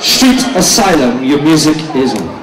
Street Asylum, your music is on.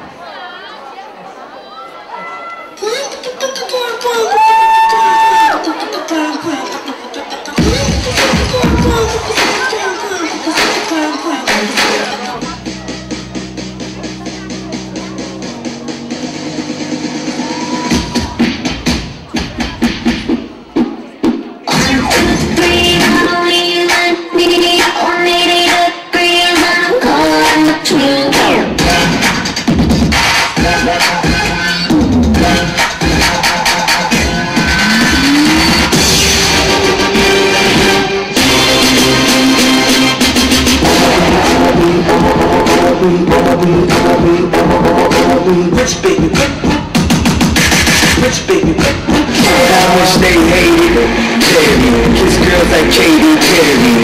Rich baby, rich baby, how much they hate it, Terry. Kiss girls like Katy Perry.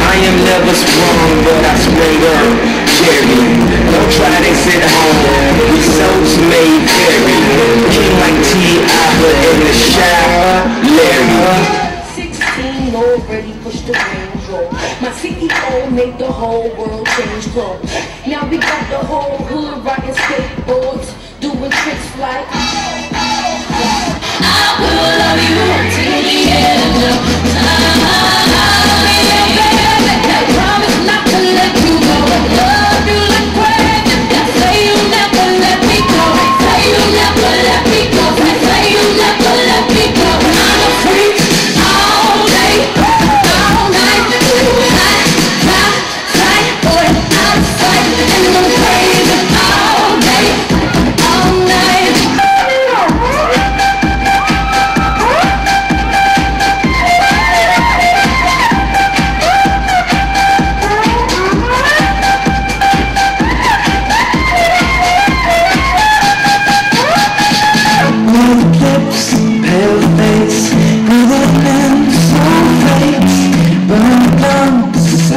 I am never strong, but I spring up, Jerry. Try this at home. We souls made Perry. King like T.I. but in the shower, Larry. 16 already pushed the range roll. My CEO made the whole world change clothes. Now we got the whole hood riding skateboards, doing tricks like.